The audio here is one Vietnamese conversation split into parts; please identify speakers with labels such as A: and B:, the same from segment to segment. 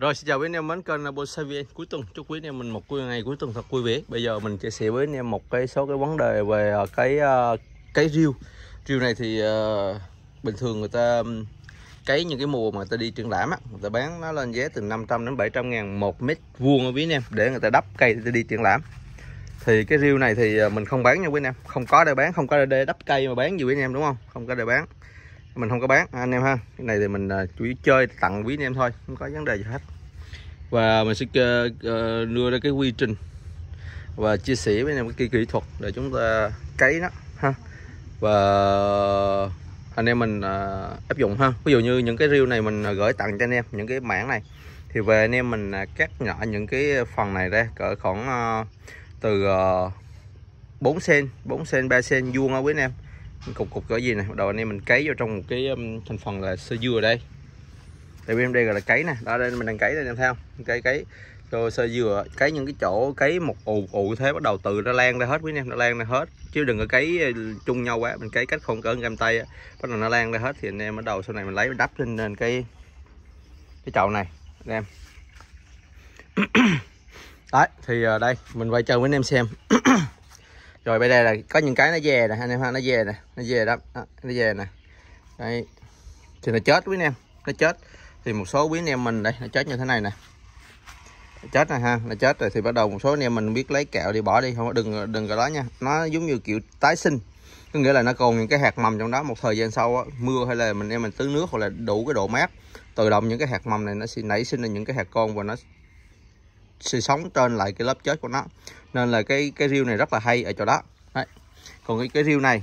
A: Rồi xin chào quý anh em mến kênh Bonsai VN cuối tuần chúc quý anh em mình một cuối ngày cuối tuần thật vui vẻ. Bây giờ mình chia sẻ với anh em một cái số cái vấn đề về ờ, cái ờ, cái riêu. Riêu này thì uh, bình thường người ta cấy những cái mùa mà người ta đi triển lãm á, người ta bán nó lên giá từ 500 đến 700 ngàn một mét vuông ở quý anh em để người ta đắp cây để đi triển lãm. Thì cái riêu này thì mình không bán nha quý anh em, không có để bán, không có để đắp cây mà bán gì quý anh em đúng không? Không có để bán mình không có bán. À, anh em ha cái này thì mình chỉ chủ yếu chơi tặng quý anh em thôi không có vấn đề gì hết. Và mình sẽ uh, đưa ra cái quy trình và chia sẻ với anh em cái kỹ thuật để chúng ta cấy nó ha. Và anh em mình uh, áp dụng ha. Ví dụ như những cái rêu này mình gửi tặng cho anh em những cái mảng này thì về anh em mình cắt nhỏ những cái phần này ra cỡ khoảng uh, từ uh, 4 cm 4 cm 3 cm vuông ở quý anh em cục cục cỡ gì này? Bắt đầu anh em mình cấy vào trong một cái um, thành phần là sơ dừa đây. Tại vì em đây gọi là cấy nè. Đó đây mình đang cấy đây em thấy không? Cấy cấy. Cho sơ dừa cấy những cái chỗ cấy một ù ù thế bắt đầu từ nó lan ra hết quý anh em. Nó lan ra hết. Chứ đừng có cấy ờ, chung nhau quá. Mình cấy cách không cỡ gam tay bắt đầu nó lan ra hết thì anh em bắt đầu sau này mình lấy đắp lên, lên cái cái chậu này anh em. Đấy thì ờ, đây mình quay chờ với anh em xem. rồi bây đây là có những cái nó về nè anh em ha nó về nè nó về đó, đó nó về nè. Đây thì nó chết quý anh em nó chết. Thì một số quý anh em mình đây nó chết như thế này nè. Nó chết này ha nó chết rồi thì bắt đầu một số anh em mình biết lấy kẹo đi bỏ đi không đừng đừng có đó nha. Nó giống như kiểu tái sinh có nghĩa là nó còn những cái hạt mầm trong đó. Một thời gian sau á, mưa hay là mình em mình tưới nước hoặc là đủ cái độ mát tự động những cái hạt mầm này nó sẽ nảy sinh ra những cái hạt con và nó sẽ sống trên lại cái lớp chết của nó. Nên là cái cái riêu này rất là hay ở chỗ đó. Đấy. còn cái cái riêu này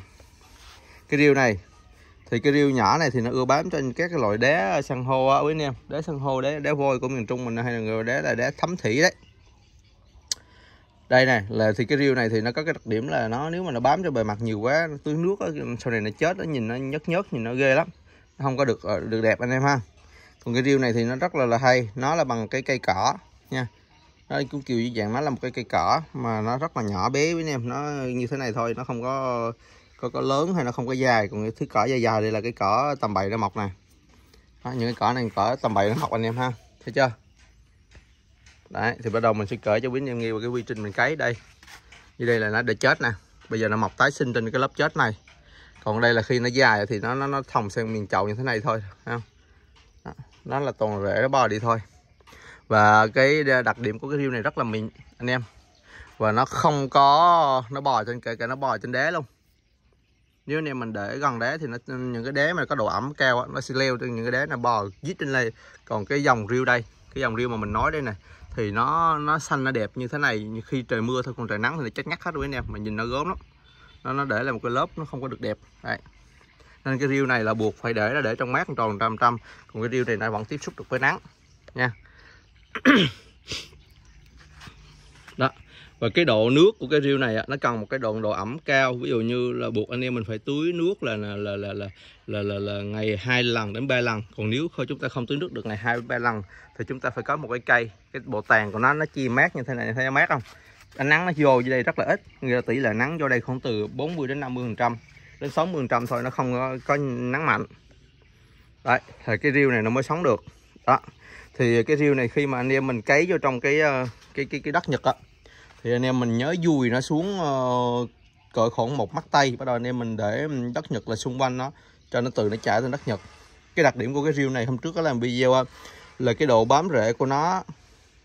A: cái riêu này thì cái riêu nhỏ này thì nó ưa bám trên các cái loại đá san hô á quý anh em. Đá san hô đá đá vôi của miền trung mình hay là người đá là đá thấm thủy đấy. Đây này là thì cái riêu này thì nó có cái đặc điểm là nó nếu mà nó bám cho bề mặt nhiều quá tưới nước á, sau này nó chết nó nhìn nó nhớt nhớt nhìn nó ghê lắm. Nó không có được ờ, được đẹp anh em ha. Còn cái riêu này thì nó rất là là hay nó là bằng cái cây cỏ nha đây cũng kiểu như dạng nó là một cái cây cỏ mà nó rất là nhỏ bé với anh em. Nó như thế này thôi nó không có có có lớn hay nó không có dài. Còn cái thứ cỏ dài dài đây là cái cỏ tầm bậy nó mọc này đó, những cái cỏ này cỏ tầm bậy nó mọc anh em ha. Thấy chưa? Đấy thì bắt đầu mình sẽ cởi cho quý anh em nghe về cái quy trình mình cấy đây. Như đây là nó để chết nè. Bây giờ nó mọc tái sinh trên cái lớp chết này. Còn đây là khi nó dài thì nó nó nó thòng sang miền chậu như thế này thôi không? Đó, nó là toàn rễ nó bò đi thôi và cái đặc điểm của cái riêu này rất là mịn, anh em. Và nó không có, nó bò trên, kể cả nó bò trên đế luôn. Nếu anh em mình để gần đế thì nó, những cái đế mà có độ ẩm cao nó sẽ leo trên những cái đế nó bò dít trên đây còn cái dòng riêu đây, cái dòng riêu mà mình nói đây này thì nó nó xanh, nó đẹp như thế này. Như khi trời mưa thôi, còn trời nắng thì nó chết ngắt hết rồi anh em, mà nhìn nó gớm lắm. Nó nó để là một cái lớp, nó không có được đẹp. Đấy. Nên cái riêu này là buộc phải để, là để trong mát tròn trăm trăm. Còn cái riêu này nó vẫn tiếp xúc được với nắng, nha. đó. Và cái độ nước của cái riêu này nó cần một cái độ độ ẩm cao. Ví dụ như là buộc anh em mình phải tưới nước là là là là là là, là, là ngày hai lần đến ba lần. Còn nếu không chúng ta không tưới nước được ngày hai ba lần thì chúng ta phải có một cái cây cái bộ tàn của nó nó chia mát như thế này thấy mát không? Ánh nắng nó vô dưới đây rất là ít. Nghĩa là tỷ lệ nắng vô đây khoảng từ 40 đến 50 phần trăm. Đến 60 phần trăm thôi nó không có, có nắng mạnh. Đấy thì cái riêu này nó mới sống được. Đó thì cái riêu này khi mà anh em mình cấy vô trong cái ờ, cái cái cái đất nhật á thì anh em mình nhớ dùi nó xuống uh, cỡ khoảng một mắt tay. Bắt đầu anh em mình để ừ, đất nhật là xung quanh nó cho nó tự nó chảy lên đất nhật. Cái đặc điểm của cái riêu này hôm trước có làm video là cái độ bám rễ của nó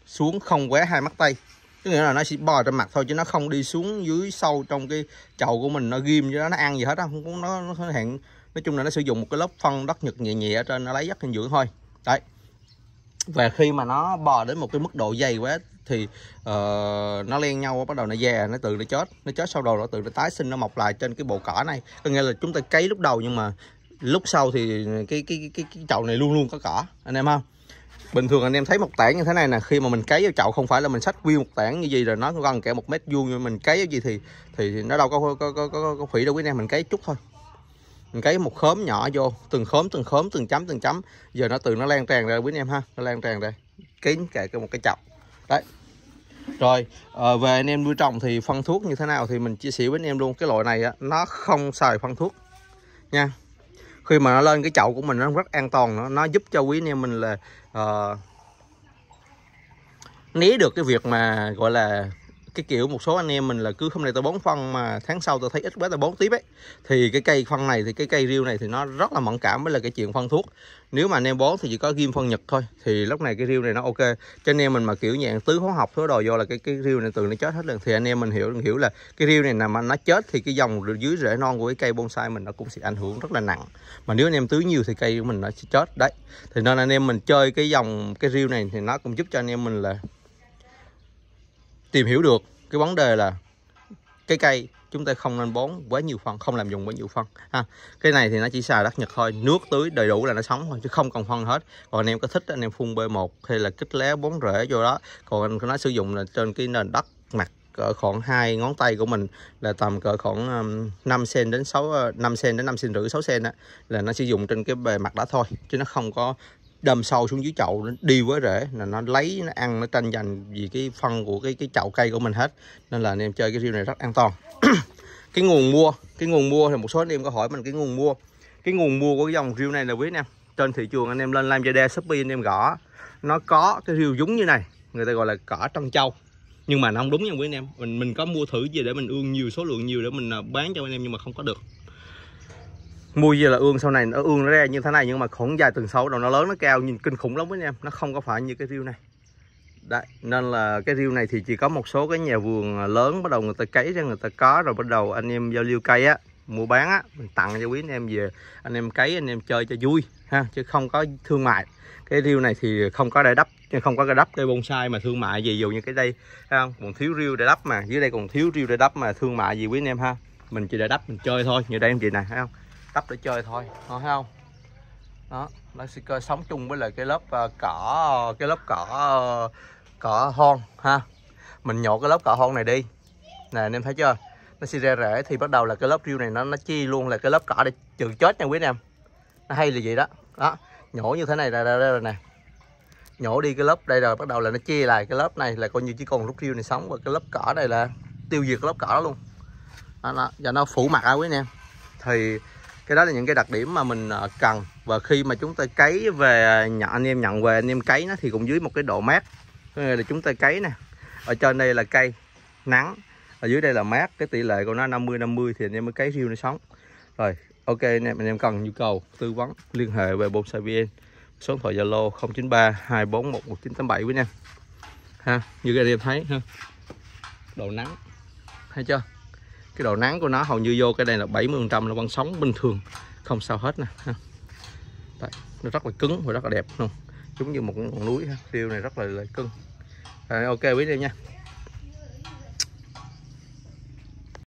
A: xuống không quá hai mắt tay. Có nghĩa là nó chỉ bò trên mặt thôi chứ nó không đi xuống dưới sâu trong cái chậu của mình nó ghim cho nó nó ăn gì hết á. Không có nó, nó hẹn nói chung là nó sử dụng một cái lớp phân đất nhật nhẹ nhẹ ở trên nó lấy rất dinh dưỡng thôi. Đấy và khi mà nó bò đến một cái mức độ dày quá thì uh, nó len nhau bắt đầu nó già nó tự nó chết. Nó chết sau đầu nó tự nó tái sinh nó mọc lại trên cái bộ cỏ này. Có nghĩa là chúng ta cấy lúc đầu nhưng mà lúc sau thì cái cái cái cái chậu này luôn luôn có cỏ. Anh em không bình thường anh em thấy một tảng như thế này nè khi mà mình cấy vào chậu không phải là mình xách nguyên một tảng như gì rồi nó gần kẻ một mét vuông mình cấy cái gì thì thì nó đâu có có có có, có khủy đâu quý anh em mình cấy chút thôi mình cấy một khóm nhỏ vô từng khóm từng khóm từng chấm từng chấm. Giờ nó từ nó lan tràn ra quý anh em ha nó lan tràn ra. Kín cả cái một cái chậu. Đấy. Rồi à, về anh em nuôi trồng thì phân thuốc như thế nào thì mình chia sẻ với anh em luôn. Cái loại này á, nó không xài phân thuốc. Nha. Khi mà nó lên cái chậu của mình nó rất an toàn nó, nó giúp cho quý anh em mình là uh, né được cái việc mà gọi là cái kiểu một số anh em mình là cứ hôm nay tao bón phân mà tháng sau tao thấy ít quá tao bón tiếp ấy. Thì cái cây phân này, thì cái cây riêu này thì nó rất là mẫn cảm với là cái chuyện phân thuốc. Nếu mà anh em bón thì chỉ có ghim phân nhật thôi, thì lúc này cái riêu này nó ok. Cho anh em mình mà kiểu dạng tứ hóa học thứ đồ vô là cái cái riêu này từ nó chết hết lần thì anh em mình hiểu hiểu là cái riêu này nằm nó chết thì cái dòng dưới rễ non của cái cây bonsai mình nó cũng sẽ ảnh hưởng rất là nặng. Mà nếu anh em tưới nhiều thì cây của mình nó sẽ chết, đấy. Thì nên anh em mình chơi cái dòng, cái riêu này thì nó cũng giúp cho anh em mình là tìm hiểu được cái vấn đề là cái cây chúng ta không nên bón quá nhiều phân, không làm dùng quá nhiều phân, ha. Cái này thì nó chỉ xài đất nhật thôi, nước tưới đầy đủ là nó sống thôi chứ không cần phân hết. Còn anh em có thích anh em phun b 1 hay là kích lé bón rễ vô đó, còn anh nó sử dụng là trên cái nền đất mặt cỡ khoảng hai ngón tay của mình là tầm cỡ khoảng 5 cm đến 6 5 cm đến 5 cm rưỡi 6 cm á, là nó sử dụng trên cái bề mặt đó thôi, chứ nó không có đâm sâu xuống dưới chậu, nó đi với rễ, là nó lấy, nó ăn, nó tranh giành vì cái phân của cái cái chậu cây của mình hết. Nên là anh em chơi cái rêu này rất an toàn. Cái nguồn mua, cái nguồn mua thì một số anh em có hỏi mình cái nguồn mua. Cái nguồn mua của cái dòng rêu này là quý anh em. Trên thị trường anh em lên làm Lazada Shopee anh em gõ. Nó có cái rêu giống như này, người ta gọi là cỏ trân châu. Nhưng mà nó không đúng nha quý anh em. Mình mình có mua thử gì để mình ương nhiều, số lượng nhiều để mình à, bán cho anh em nhưng mà không có được mua về là ương sau này nó ương nó ra như thế này nhưng mà khoảng dài từng sâu đầu nó lớn nó cao nhìn kinh khủng lắm anh em nó không có phải như cái riêu này. Đấy, nên là cái riêu này thì chỉ có một số cái nhà vườn à, lớn bắt đầu người ta cấy ra người ta có rồi bắt đầu anh em giao lưu cây á mua bán á mình tặng cho quý anh em về anh em cấy anh em chơi cho vui ha chứ không có thương mại. Cái riêu này thì không có để đắp không có cái đắp cây bonsai mà thương mại gì dù như cái đây thấy không? Còn thiếu riêu để đắp mà dưới đây còn thiếu riêu để đắp mà thương mại gì quý anh em ha? Mình chỉ để đắp mình chơi thôi như đây em chị này thấy không? Đắp để chơi thôi thấy không? Đó nó sẽ sống chung với lại cái lớp uh, cỏ cái lớp cỏ uh, cỏ hon ha? Mình nhổ cái lớp cỏ hon này đi. Nè anh em thấy chưa? Nó sẽ ra rễ thì bắt đầu là cái lớp riêu này nó nó chi luôn là cái lớp cỏ để trừ chết nha quý anh em. Nó hay là gì đó. Đó nhổ như thế này ra ra rồi nè. Nhổ đi cái lớp đây rồi bắt đầu là nó chia lại cái lớp này là coi như chỉ còn lúc riêu này sống và cái lớp cỏ này là tiêu diệt cái lớp cỏ đó luôn. Đó, đó. và nó phủ mặt á quý anh em. Thì cái đó là những cái đặc điểm mà mình ờ, cần. Và khi mà chúng ta cấy về ờ, nhận anh em nhận về, anh em cấy nó thì cũng dưới một cái độ mát. Là chúng ta cấy nè, ở trên đây là cây nắng, ở dưới đây là mát. Cái tỷ lệ của nó 50 50 thì anh em mới cấy riêu nó sống. Rồi, ok anh em anh em cần nhu cầu tư vấn, liên hệ về bonsai vn số điện thoại zalo 093 241 1987 với anh em ha, như các anh em thấy ha. Độ nắng, thấy chưa? Cái độ nắng của nó hầu như vô cái đây là 70 phần trăm là vẫn sống bình thường. Không sao hết nè Đấy, nó rất là cứng và rất là đẹp luôn. Giống như một ngọn núi ha. tiêu này rất là, là cưng. À, ok quý em nha.